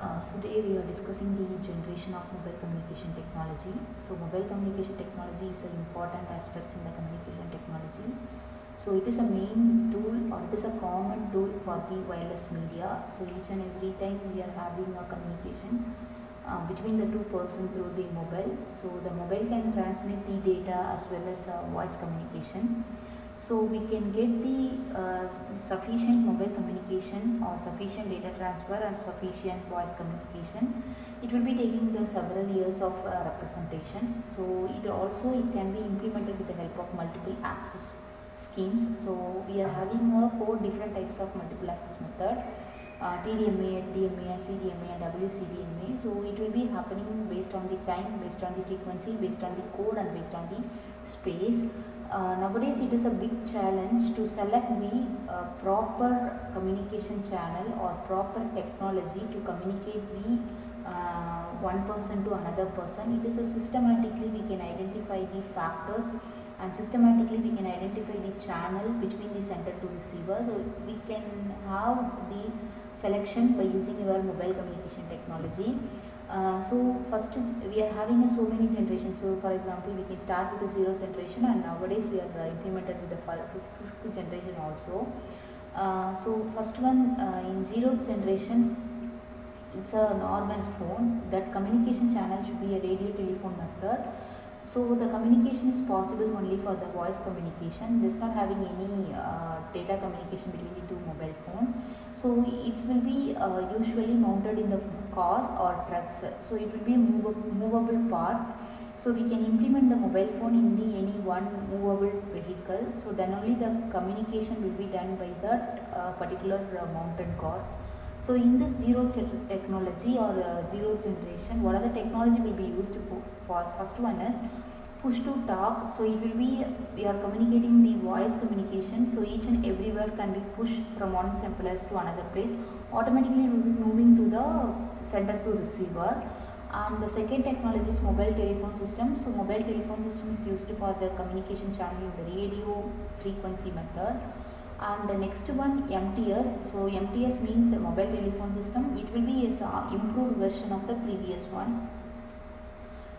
Uh, so today we are discussing the generation of mobile communication technology. So mobile communication technology is an important aspect in the communication technology. So it is a main tool or it is a common tool for the wireless media. So each and every time we are having a communication uh, between the two person through the mobile. So the mobile can transmit the data as well as uh, voice communication. So we can get the uh, sufficient mobile communication or sufficient data transfer and sufficient voice communication. It will be taking the several years of uh, representation. So it also it can be implemented with the help of multiple access schemes. So we are having uh, four different types of multiple access method. Uh, TDMA, DMA, CDMA and WCDMA. So it will be happening based on the time, based on the frequency, based on the code and based on the space. Uh, nowadays it is a big challenge to select the uh, proper communication channel or proper technology to communicate the uh, one person to another person. It is a systematically we can identify the factors and systematically we can identify the channel between the sender to receiver. So we can have the selection by using our mobile communication technology. Uh, so first we are having so many generations. So for example, we can start with the zero generation and nowadays we are uh, implemented with the fifth generation also. Uh, so first one in zero generation, it's a normal phone. That communication channel should be a radio telephone method. So the communication is possible only for the voice communication. This not having any uh, data communication between the two mobile phones. So it will be uh, usually mounted in the cars or trucks. So it will be a movable, part. So we can implement the mobile phone in the any one movable vehicle. So then only the communication will be done by that uh, particular mounted cars. So in this zero technology or uh, zero generation, what are the technology will be used for? First one is push to talk. So it will be we are communicating the voice communication. So each and every word can be pushed from one place to another place. Automatically will be moving to the sender to receiver. And the second technology is mobile telephone system. So mobile telephone system is used for the communication channel in the radio frequency method. And the next one MTS so MTS means mobile telephone system. It will be uh, improved version of the previous one.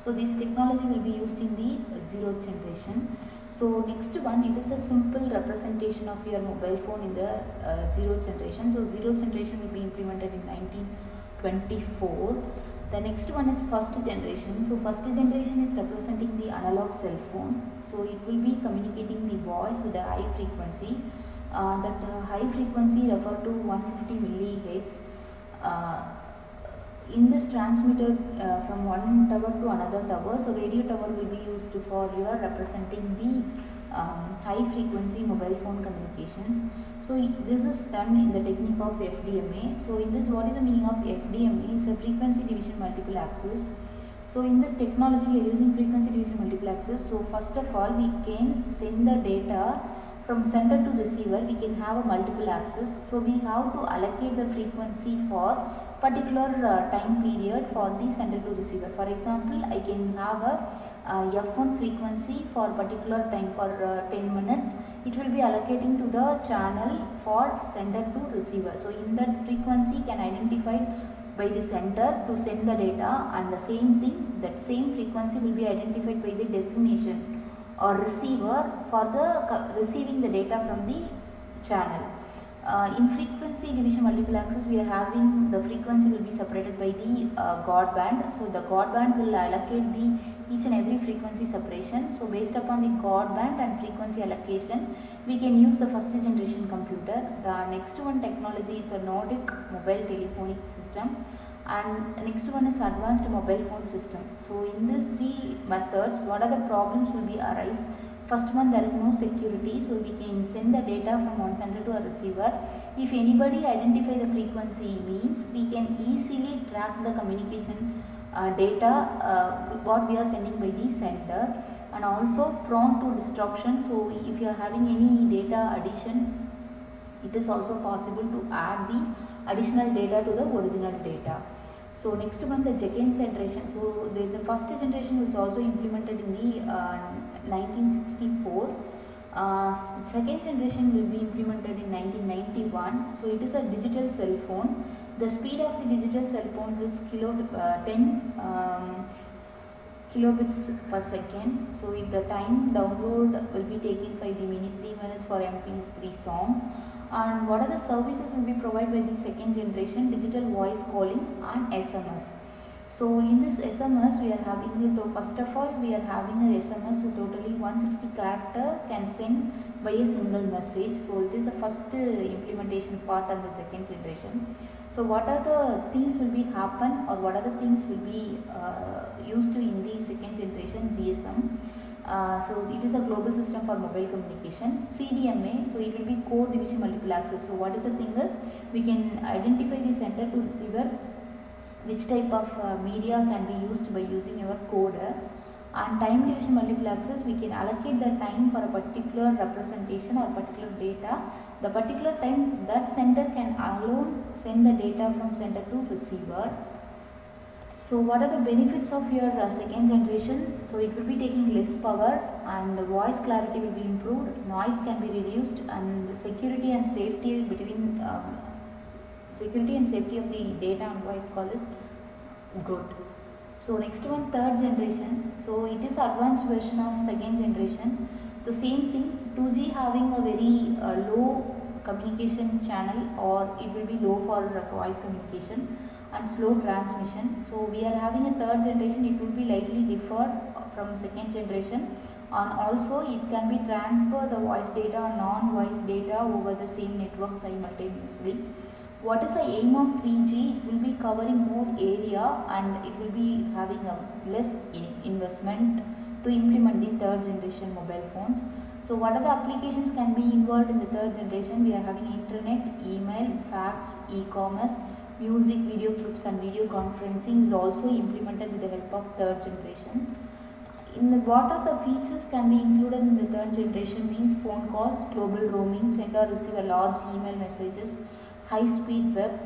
So this technology will be used in the zero generation. So next one it is a simple representation of your mobile phone in the uh, zero generation. So zero generation will be implemented in 1924 the next one is first generation. So first generation is representing the analog cell phone. So it will be communicating the voice with a high frequency. Uh, that uh, high frequency refer to 150 millihertz. Uh, in this transmitter from one tower to another tower, so radio tower will be used for your representing the um, high frequency mobile phone communications. So this is done in the technique of FDMA. So in this, what is the meaning of FDMA? It's a frequency division multiple access. So in this technology, we are using frequency division multiple access. So first of all, we can send the data from sender to receiver we can have a multiple access so we have to allocate the frequency for particular uh, time period for the sender to receiver for example i can have a f1 frequency for particular time for uh, 10 minutes it will be allocating to the channel for sender to receiver so in that frequency can identified by the sender to send the data and the same thing that same frequency will be identified by the destination or receiver for the receiving the data from the channel. Uh, in frequency division multiple access we are having the frequency will be separated by the uh, guard band. So the guard band will allocate the each and every frequency separation. So based upon the guard band and frequency allocation we can use the first generation computer. The next one technology is a Nordic mobile telephonic system and next one is advanced mobile phone system. So in these three methods, what are the problems will be arise? First one, there is no security, so we can send the data from one sender to a receiver. If anybody identify the frequency means, we can easily track the communication uh, data uh, what we are sending by the sender and also prone to destruction. So if you are having any data addition, it is also possible to add the additional data to the original data. So next one the second generation. So the, the first generation was also implemented in the uh, 1964. Uh, second generation will be implemented in 1991. So it is a digital cell phone. The speed of the digital cell phone is kilo, uh, 10 um, kilobits per second. So if the time download will be taking 5 the minute 3 minutes for MP3 songs. And what are the services will be provided by the second generation digital voice calling and SMS. So in this SMS we are having the first of all we are having a SMS with totally 160 character can send by a single message. So it is the first uh, implementation part of the second generation. So what are the things will be happen or what are the things will be uh, used to in the second generation GSM. Uh, so it is a global system for mobile communication. CDMA, so it will be code division multiple access. So what is the thing is we can identify the sender to receiver which type of uh, media can be used by using our code and time division multiple access we can allocate the time for a particular representation or particular data the particular time that sender can alone send the data from sender to receiver so what are the benefits of your uh, second generation so it will be taking less power and the voice clarity will be improved noise can be reduced and the security and safety between um, security and safety of the data and voice call is good. So next one third generation. So it is advanced version of second generation. So same thing 2G having a very uh, low communication channel or it will be low for voice communication and slow transmission. So we are having a third generation it will be lightly differ from second generation and also it can be transfer the voice data non-voice data over the same network simultaneously what is the aim of 3G? It will be covering more area and it will be having a less investment to implement the third generation mobile phones. So what are the applications can be involved in the third generation? We are having internet, email, fax, e-commerce, music, video clips and video conferencing is also implemented with the help of third generation. In the what are the features can be included in the third generation means phone calls, global roaming, send or receive a large email messages, high speed web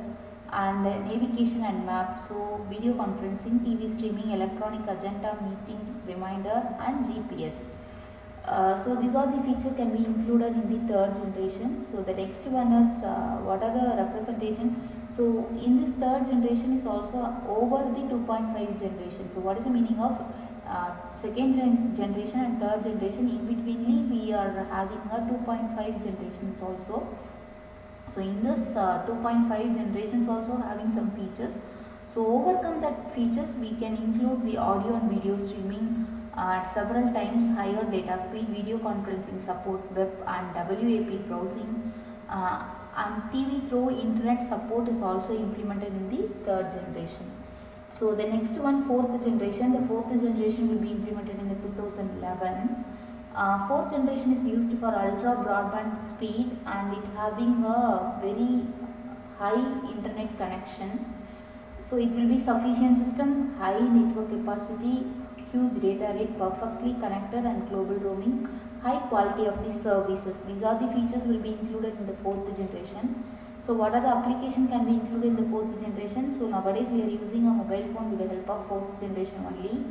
and navigation and map so video conferencing tv streaming electronic agenda meeting reminder and gps uh, so these all the features can be included in the third generation. So the next one is uh, what are the representation? So in this third generation is also over the 2.5 generation. So what is the meaning of uh, second generation and third generation? In betweenly we are having a 2.5 generations also. So in this uh, 2.5 generations also having some features. So overcome that features we can include the audio and video streaming at several times higher data speed, video conferencing support, web and WAP browsing uh, and TV through internet support is also implemented in the third generation. So the next one fourth generation, the fourth generation will be implemented in the 2011 uh, fourth generation is used for ultra broadband speed and it having a very high internet connection. So it will be sufficient system, high network capacity, huge data rate, perfectly connected and global roaming, high quality of the services. These are the features will be included in the fourth generation. So what are the application can be included in the fourth generation? So nowadays we are using a mobile phone with the help of fourth generation only.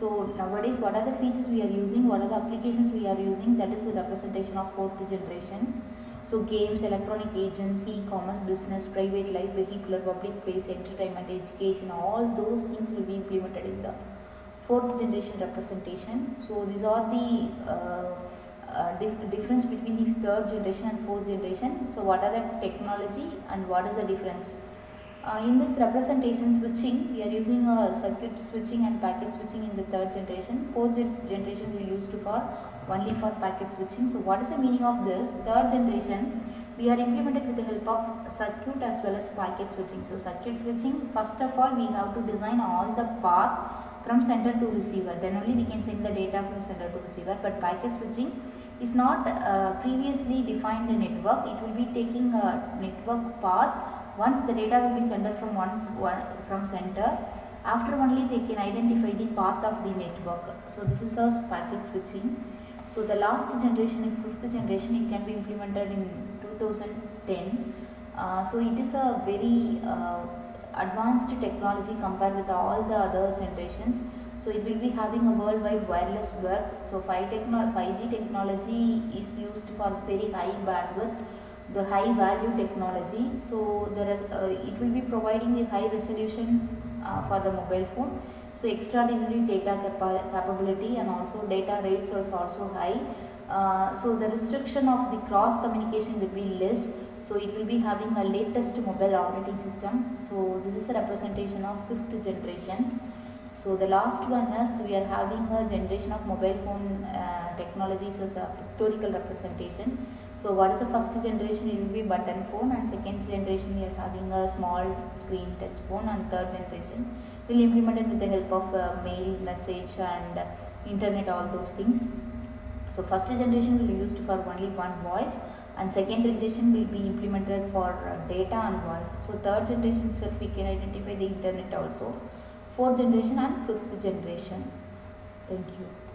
So nowadays what are the features we are using, what are the applications we are using that is the representation of fourth generation. So games, electronic agents, e-commerce, business, private life, vehicular, public place, entertainment, education, all those things will be implemented in the fourth generation representation. So these are the uh, uh, dif difference between the third generation and fourth generation. So what are the technology and what is the difference? Uh, in this representation switching, we are using a circuit switching and packet switching in the third generation. Fourth generation we used for only for packet switching. So what is the meaning of this? Third generation, we are implemented with the help of circuit as well as packet switching. So circuit switching, first of all, we have to design all the path from sender to receiver. Then only we can send the data from sender to receiver. But packet switching is not uh, previously defined network. It will be taking a network path once the data will be sent from one, from center, after only they can identify the path of the network. So this is a packet switching. So the last generation is fifth generation. It can be implemented in 2010. Uh, so it is a very uh, advanced technology compared with all the other generations. So it will be having a worldwide wireless web. So 5 techno 5G technology is used for very high bandwidth the high value technology. So uh, it will be providing the high resolution uh, for the mobile phone. So extraordinary data capa capability and also data rates is also high. Uh, so the restriction of the cross communication will be less. So it will be having a latest mobile operating system. So this is a representation of fifth generation. So the last one is we are having a generation of mobile phone uh, technologies as a pictorial representation. So what is the first generation? It will be button phone and second generation we are having a small screen touch phone and third generation will implement it with the help of uh, mail, message and internet all those things. So first generation will be used for only one voice and second generation will be implemented for uh, data and voice. So third generation itself we can identify the internet also fourth generation and fifth generation. Thank you.